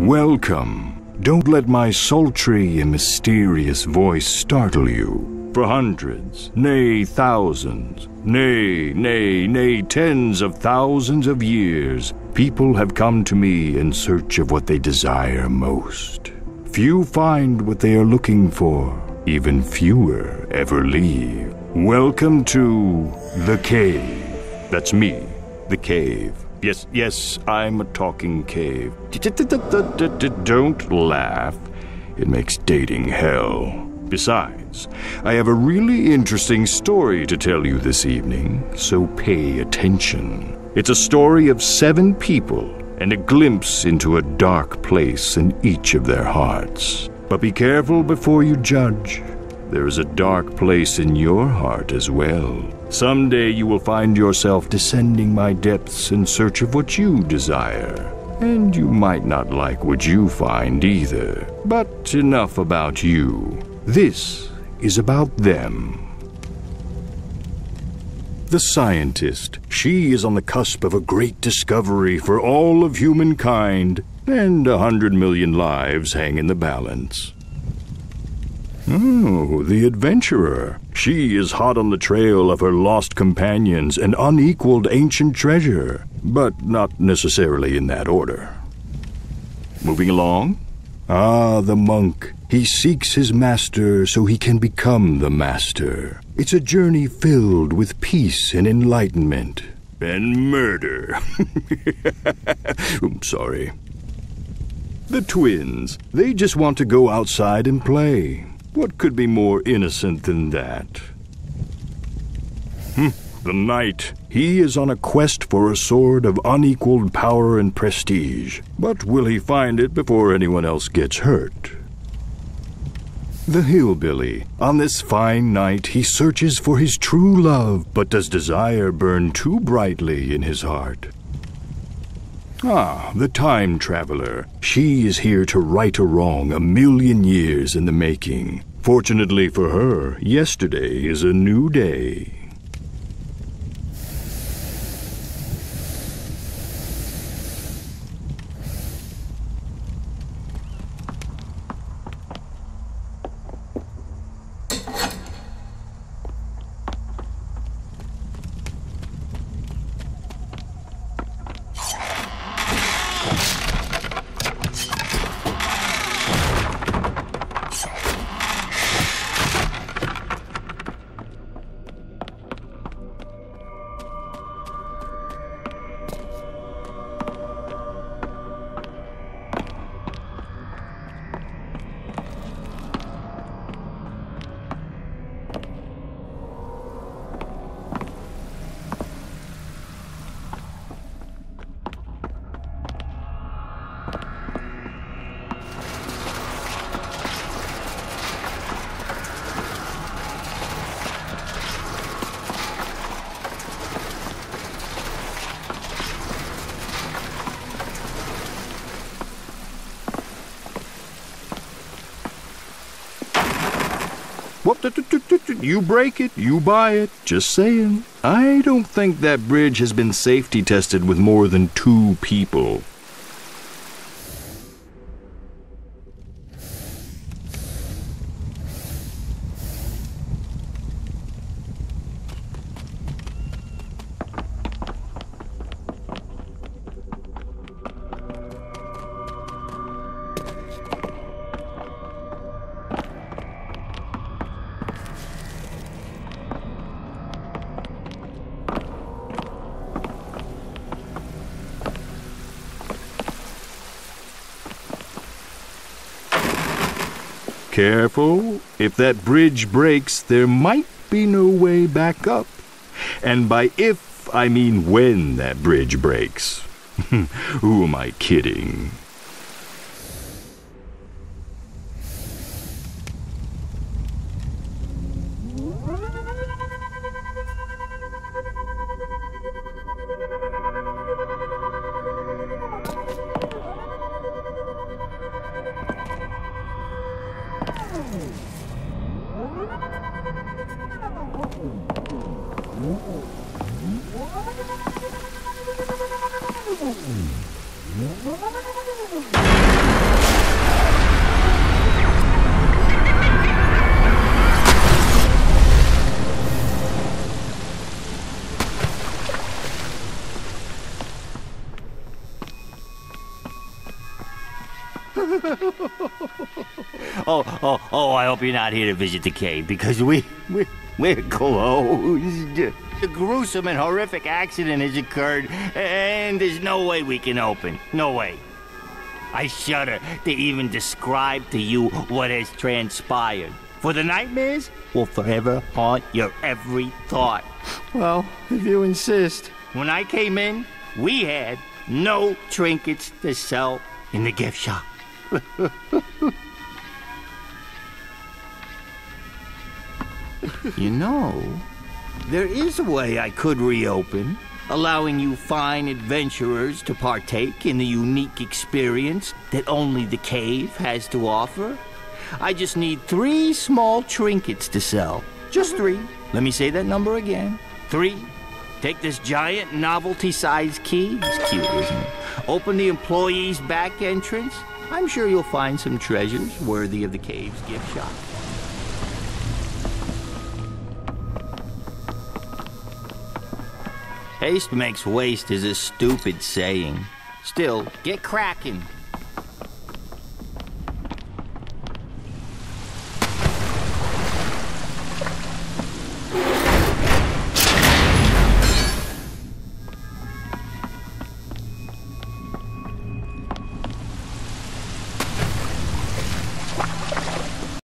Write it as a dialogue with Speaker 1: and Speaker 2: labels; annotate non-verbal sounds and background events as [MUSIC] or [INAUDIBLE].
Speaker 1: Welcome. Don't let my sultry and mysterious voice startle you. For hundreds, nay thousands, nay, nay, nay, tens of thousands of years, people have come to me in search of what they desire most. Few find what they are looking for, even fewer ever leave. Welcome to the cave. That's me, the cave. Yes, yes, I'm a talking cave. Don't laugh. It makes dating hell. Besides, I have a really interesting story to tell you this evening, so pay attention. It's a story of seven people and a glimpse into a dark place in each of their hearts. But be careful before you judge. There is a dark place in your heart as well. Someday you will find yourself descending my depths in search of what you desire. And you might not like what you find either. But enough about you. This is about them. The scientist. She is on the cusp of a great discovery for all of humankind, and a hundred million lives hang in the balance. Oh, the adventurer. She is hot on the trail of her lost companions and unequaled ancient treasure, but not necessarily in that order. Moving along. Ah, the monk. He seeks his master so he can become the master. It's a journey filled with peace and enlightenment. And murder. [LAUGHS] I'm sorry. The twins. They just want to go outside and play. What could be more innocent than that? Hm, the knight. He is on a quest for a sword of unequaled power and prestige. But will he find it before anyone else gets hurt? The hillbilly. On this fine night, he searches for his true love, but does desire burn too brightly in his heart? Ah, the time traveler. She is here to right a wrong a million years in the making. Fortunately for her, yesterday is a new day. You break it, you buy it. Just saying. I don't think that bridge has been safety tested with more than two people. Careful. If that bridge breaks, there might be no way back up. And by if, I mean when that bridge breaks. [LAUGHS] Who am I kidding?
Speaker 2: oh, oh, oh, I hope you're not here to visit the cave because we, we, we're closed. A gruesome and horrific accident has occurred, and there's no way we can open. No way. I shudder to even describe to you what has transpired. For the nightmares will forever haunt your every thought.
Speaker 3: Well, if you insist.
Speaker 2: When I came in, we had no trinkets to sell in the gift shop. [LAUGHS] you know, there is a way I could reopen, allowing you fine adventurers to partake in the unique experience that only the cave has to offer. I just need three small trinkets to sell. Just three. Let me say that number again. Three. Take this giant novelty-sized key. It's cute, isn't it? Open the employee's back entrance. I'm sure you'll find some treasures worthy of the cave's gift shop. Haste makes waste is a stupid saying. Still, get cracking.